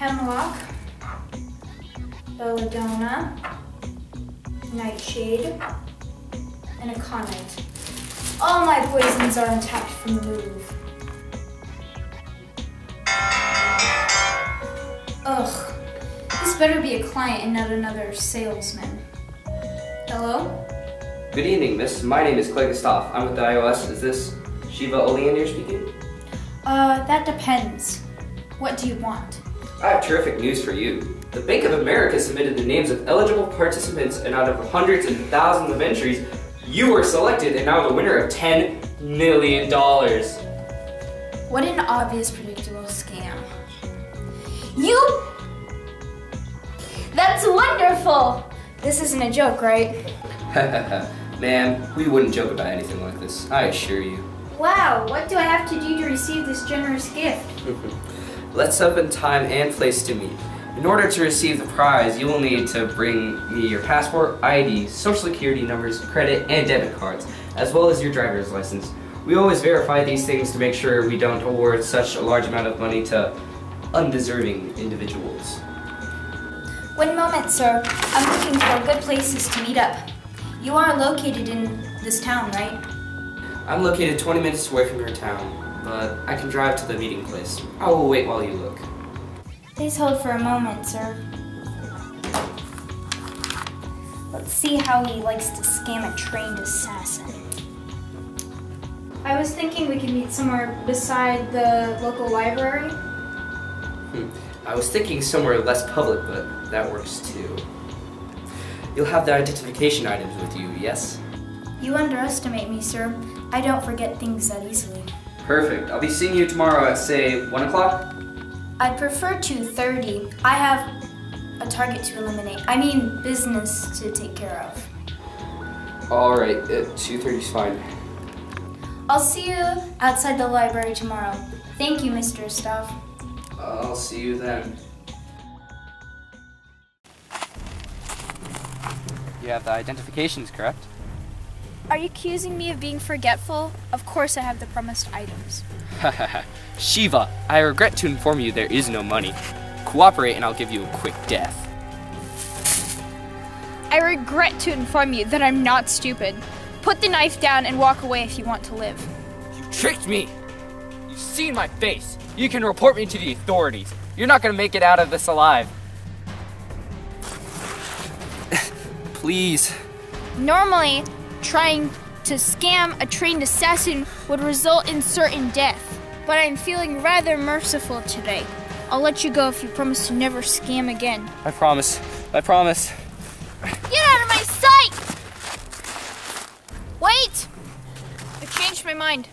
Hemlock, Belladonna, Nightshade, and Aconite. All my poisons are intact from the move. Ugh, this better be a client and not another salesman. Hello? Good evening, miss. My name is Clay Gustav. I'm with the IRS. Is this Shiva Oleander speaking? Uh, that depends. What do you want? I have terrific news for you. The Bank of America submitted the names of eligible participants, and out of hundreds and thousands of entries, you were selected and now the winner of $10 million. What an obvious, predictable scam. You? That's wonderful! This isn't a joke, right? Ma'am, we wouldn't joke about anything like this, I assure you. Wow, what do I have to do to receive this generous gift? Let's set up a time and place to meet. In order to receive the prize, you will need to bring me your passport, ID, social security numbers, credit, and debit cards, as well as your driver's license. We always verify these things to make sure we don't award such a large amount of money to undeserving individuals. One moment, sir. I'm looking for good places to meet up. You are located in this town, right? I'm located 20 minutes away from your town, but I can drive to the meeting place. I will wait while you look. Please hold for a moment, sir. Let's see how he likes to scam a trained assassin. I was thinking we could meet somewhere beside the local library. Hmm. I was thinking somewhere less public, but that works too. You'll have the identification items with you, yes? You underestimate me, sir. I don't forget things that easily. Perfect. I'll be seeing you tomorrow at, say, 1 o'clock? I'd prefer 2.30. I have a target to eliminate. I mean, business to take care of. Alright, uh, 2.30 is fine. I'll see you outside the library tomorrow. Thank you, Mr. Staff. I'll see you then. You have the identifications, correct? Are you accusing me of being forgetful? Of course I have the promised items. Shiva, I regret to inform you there is no money. Cooperate and I'll give you a quick death. I regret to inform you that I'm not stupid. Put the knife down and walk away if you want to live. You tricked me! You've seen my face. You can report me to the authorities. You're not gonna make it out of this alive. Please. Normally, trying to scam a trained assassin would result in certain death, but I'm feeling rather merciful today. I'll let you go if you promise to never scam again. I promise. I promise. Get out of my sight! Wait! I changed my mind.